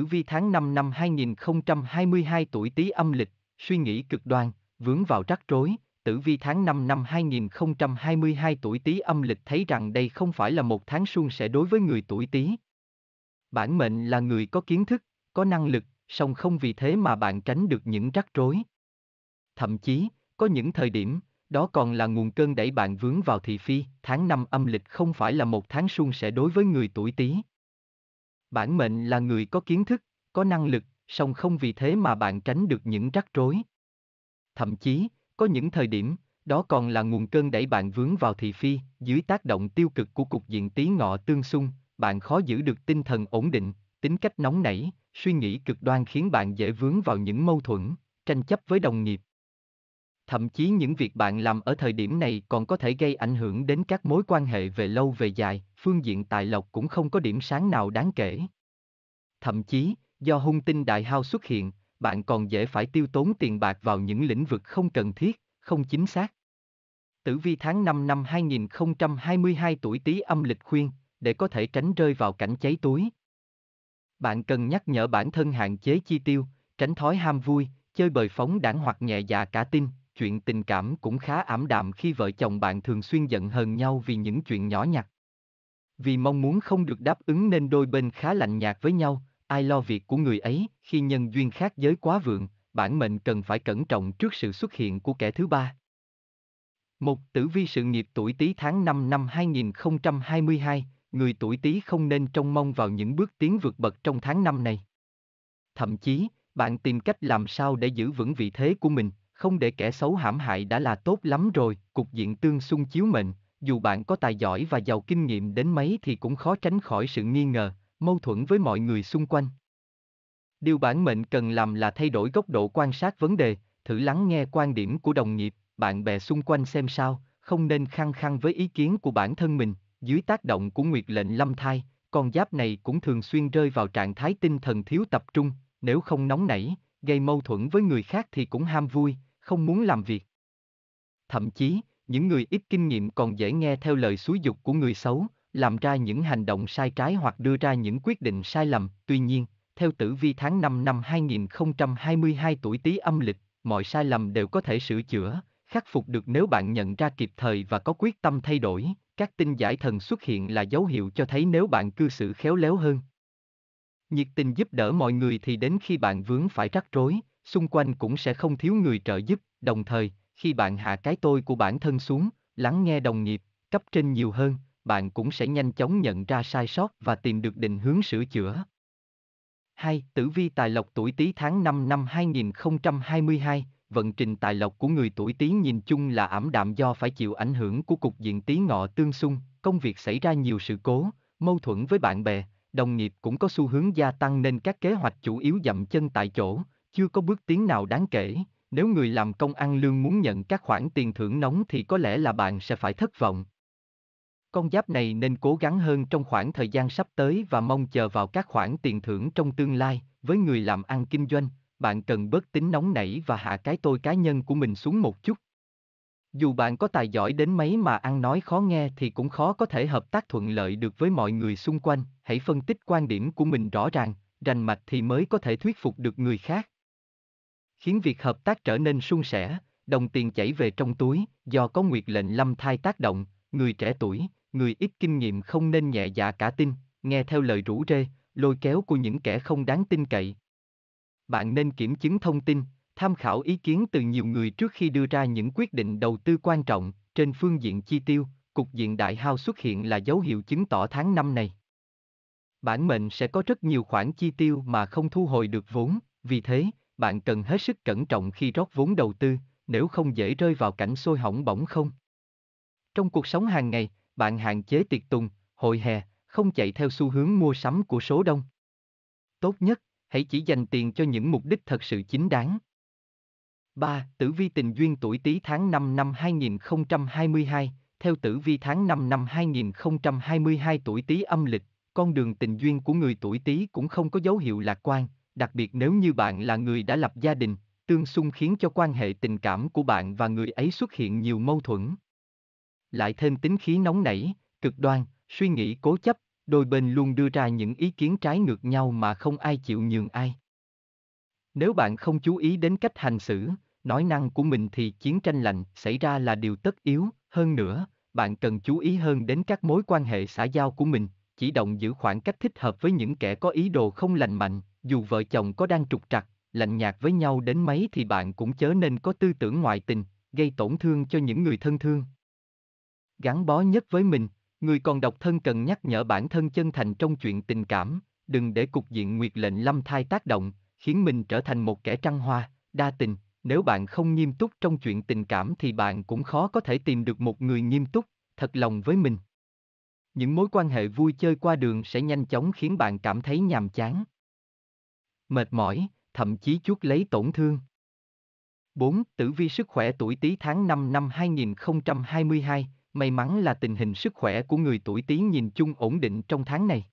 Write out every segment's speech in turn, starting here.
tử vi tháng 5 năm 2022 tuổi Tý âm lịch, suy nghĩ cực đoan, vướng vào rắc rối, tử vi tháng 5 năm 2022 tuổi Tý âm lịch thấy rằng đây không phải là một tháng suôn sẻ đối với người tuổi Tý. Bản mệnh là người có kiến thức, có năng lực, song không vì thế mà bạn tránh được những rắc rối. Thậm chí, có những thời điểm, đó còn là nguồn cơn đẩy bạn vướng vào thị phi, tháng năm âm lịch không phải là một tháng suôn sẻ đối với người tuổi Tý. Bản mệnh là người có kiến thức, có năng lực, song không vì thế mà bạn tránh được những rắc rối. Thậm chí, có những thời điểm, đó còn là nguồn cơn đẩy bạn vướng vào thị phi, dưới tác động tiêu cực của cục diện tí ngọ tương xung, bạn khó giữ được tinh thần ổn định, tính cách nóng nảy, suy nghĩ cực đoan khiến bạn dễ vướng vào những mâu thuẫn, tranh chấp với đồng nghiệp. Thậm chí những việc bạn làm ở thời điểm này còn có thể gây ảnh hưởng đến các mối quan hệ về lâu về dài, phương diện tài lộc cũng không có điểm sáng nào đáng kể. Thậm chí, do hung tinh đại hao xuất hiện, bạn còn dễ phải tiêu tốn tiền bạc vào những lĩnh vực không cần thiết, không chính xác. Tử vi tháng 5 năm 2022 tuổi Tý âm lịch khuyên, để có thể tránh rơi vào cảnh cháy túi. Bạn cần nhắc nhở bản thân hạn chế chi tiêu, tránh thói ham vui, chơi bời phóng đảng hoặc nhẹ dạ cả tin, chuyện tình cảm cũng khá ảm đạm khi vợ chồng bạn thường xuyên giận hờn nhau vì những chuyện nhỏ nhặt. Vì mong muốn không được đáp ứng nên đôi bên khá lạnh nhạt với nhau, ai lo việc của người ấy, khi nhân duyên khác giới quá vượng, bản mệnh cần phải cẩn trọng trước sự xuất hiện của kẻ thứ ba. Một tử vi sự nghiệp tuổi Tý tháng 5 năm 2022, người tuổi Tý không nên trông mong vào những bước tiến vượt bậc trong tháng năm này. Thậm chí, bạn tìm cách làm sao để giữ vững vị thế của mình, không để kẻ xấu hãm hại đã là tốt lắm rồi, cục diện tương xung chiếu mệnh, dù bạn có tài giỏi và giàu kinh nghiệm đến mấy thì cũng khó tránh khỏi sự nghi ngờ, mâu thuẫn với mọi người xung quanh. Điều bản mệnh cần làm là thay đổi góc độ quan sát vấn đề, thử lắng nghe quan điểm của đồng nghiệp, bạn bè xung quanh xem sao, không nên khăng khăng với ý kiến của bản thân mình, dưới tác động của nguyệt lệnh lâm thai, con giáp này cũng thường xuyên rơi vào trạng thái tinh thần thiếu tập trung, nếu không nóng nảy, gây mâu thuẫn với người khác thì cũng ham vui, không muốn làm việc. Thậm chí, những người ít kinh nghiệm còn dễ nghe theo lời xúi dục của người xấu, làm ra những hành động sai trái hoặc đưa ra những quyết định sai lầm. Tuy nhiên, theo tử vi tháng 5 năm 2022 tuổi Tý âm lịch, mọi sai lầm đều có thể sửa chữa, khắc phục được nếu bạn nhận ra kịp thời và có quyết tâm thay đổi. Các tinh giải thần xuất hiện là dấu hiệu cho thấy nếu bạn cư xử khéo léo hơn. Nhiệt tình giúp đỡ mọi người thì đến khi bạn vướng phải rắc rối, xung quanh cũng sẽ không thiếu người trợ giúp, đồng thời, khi bạn hạ cái tôi của bản thân xuống, lắng nghe đồng nghiệp, cấp trên nhiều hơn, bạn cũng sẽ nhanh chóng nhận ra sai sót và tìm được định hướng sửa chữa. 2. Tử vi tài lộc tuổi Tý tháng 5 năm 2022, vận trình tài lộc của người tuổi Tý nhìn chung là ảm đạm do phải chịu ảnh hưởng của cục diện Tý ngọ tương xung, công việc xảy ra nhiều sự cố, mâu thuẫn với bạn bè, đồng nghiệp cũng có xu hướng gia tăng nên các kế hoạch chủ yếu dậm chân tại chỗ, chưa có bước tiến nào đáng kể. Nếu người làm công ăn lương muốn nhận các khoản tiền thưởng nóng thì có lẽ là bạn sẽ phải thất vọng. Con giáp này nên cố gắng hơn trong khoảng thời gian sắp tới và mong chờ vào các khoản tiền thưởng trong tương lai. Với người làm ăn kinh doanh, bạn cần bớt tính nóng nảy và hạ cái tôi cá nhân của mình xuống một chút. Dù bạn có tài giỏi đến mấy mà ăn nói khó nghe thì cũng khó có thể hợp tác thuận lợi được với mọi người xung quanh, hãy phân tích quan điểm của mình rõ ràng, rành mạch thì mới có thể thuyết phục được người khác. Khiến việc hợp tác trở nên suôn sẻ, đồng tiền chảy về trong túi, do có nguyệt lệnh lâm thai tác động, người trẻ tuổi, người ít kinh nghiệm không nên nhẹ dạ cả tin, nghe theo lời rủ rê, lôi kéo của những kẻ không đáng tin cậy. Bạn nên kiểm chứng thông tin, tham khảo ý kiến từ nhiều người trước khi đưa ra những quyết định đầu tư quan trọng, trên phương diện chi tiêu, cục diện đại hao xuất hiện là dấu hiệu chứng tỏ tháng năm này. Bản mệnh sẽ có rất nhiều khoản chi tiêu mà không thu hồi được vốn, vì thế, bạn cần hết sức cẩn trọng khi rót vốn đầu tư, nếu không dễ rơi vào cảnh sôi hỏng bỏng không. Trong cuộc sống hàng ngày, bạn hạn chế tiệc tùng, hội hè, không chạy theo xu hướng mua sắm của số đông. Tốt nhất, hãy chỉ dành tiền cho những mục đích thật sự chính đáng. 3. Tử vi tình duyên tuổi Tý tháng 5 năm 2022, theo tử vi tháng 5 năm 2022 tuổi Tý âm lịch, con đường tình duyên của người tuổi Tý cũng không có dấu hiệu lạc quan, đặc biệt nếu như bạn là người đã lập gia đình, tương xung khiến cho quan hệ tình cảm của bạn và người ấy xuất hiện nhiều mâu thuẫn. Lại thêm tính khí nóng nảy, cực đoan, suy nghĩ cố chấp, đôi bên luôn đưa ra những ý kiến trái ngược nhau mà không ai chịu nhường ai. Nếu bạn không chú ý đến cách hành xử, nói năng của mình thì chiến tranh lạnh xảy ra là điều tất yếu, hơn nữa, bạn cần chú ý hơn đến các mối quan hệ xã giao của mình, chỉ động giữ khoảng cách thích hợp với những kẻ có ý đồ không lành mạnh, dù vợ chồng có đang trục trặc, lạnh nhạt với nhau đến mấy thì bạn cũng chớ nên có tư tưởng ngoại tình, gây tổn thương cho những người thân thương. Gắn bó nhất với mình, người còn độc thân cần nhắc nhở bản thân chân thành trong chuyện tình cảm, đừng để cục diện nguyệt lệnh lâm thai tác động, khiến mình trở thành một kẻ trăng hoa, đa tình, nếu bạn không nghiêm túc trong chuyện tình cảm thì bạn cũng khó có thể tìm được một người nghiêm túc, thật lòng với mình. Những mối quan hệ vui chơi qua đường sẽ nhanh chóng khiến bạn cảm thấy nhàm chán. Mệt mỏi, thậm chí chuốc lấy tổn thương. 4. Tử vi sức khỏe tuổi Tý tháng 5 năm 2022, may mắn là tình hình sức khỏe của người tuổi Tý nhìn chung ổn định trong tháng này.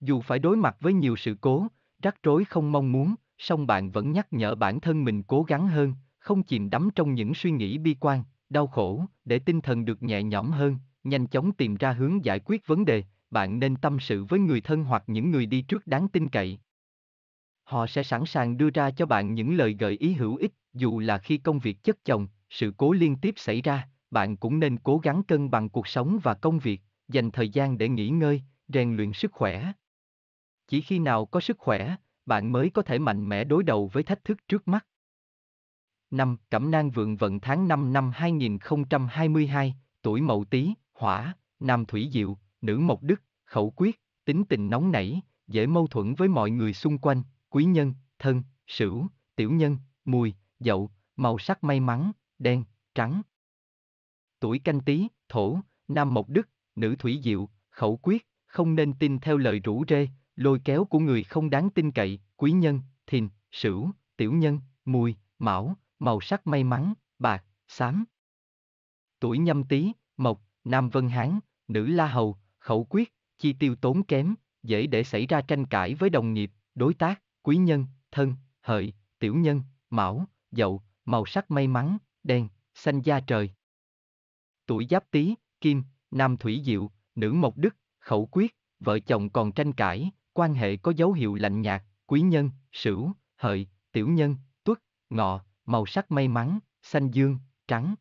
Dù phải đối mặt với nhiều sự cố, rắc rối không mong muốn, song bạn vẫn nhắc nhở bản thân mình cố gắng hơn, không chìm đắm trong những suy nghĩ bi quan, đau khổ, để tinh thần được nhẹ nhõm hơn, nhanh chóng tìm ra hướng giải quyết vấn đề, bạn nên tâm sự với người thân hoặc những người đi trước đáng tin cậy. Họ sẽ sẵn sàng đưa ra cho bạn những lời gợi ý hữu ích, dù là khi công việc chất chồng, sự cố liên tiếp xảy ra, bạn cũng nên cố gắng cân bằng cuộc sống và công việc, dành thời gian để nghỉ ngơi, rèn luyện sức khỏe. Chỉ khi nào có sức khỏe, bạn mới có thể mạnh mẽ đối đầu với thách thức trước mắt. 5. Cẩm nang vượng vận tháng 5 năm 2022, tuổi Mậu Tý, Hỏa, Nam Thủy Diệu, nữ Mộc Đức, khẩu quyết, tính tình nóng nảy, dễ mâu thuẫn với mọi người xung quanh, quý nhân, thân, sửu, tiểu nhân, mùi, dậu, màu sắc may mắn, đen, trắng. Tuổi canh Tý, Thổ, Nam Mộc Đức, nữ Thủy Diệu, khẩu quyết, không nên tin theo lời rủ rê, lôi kéo của người không đáng tin cậy, quý nhân, thìn, sửu, tiểu nhân, mùi, mão, màu sắc may mắn, bạc, xám. Tuổi nhâm tý, mộc, nam vân hán, nữ la hầu, khẩu quyết, chi tiêu tốn kém, dễ để xảy ra tranh cãi với đồng nghiệp, đối tác, quý nhân, thân, hợi, tiểu nhân, mão, dậu, màu sắc may mắn, đen, xanh da trời. Tuổi giáp tý, kim, nam thủy diệu, nữ mộc đức, khẩu quyết, vợ chồng còn tranh cãi, quan hệ có dấu hiệu lạnh nhạt, quý nhân, sửu, hợi, tiểu nhân, tuất, ngọ, màu sắc may mắn, xanh dương, trắng.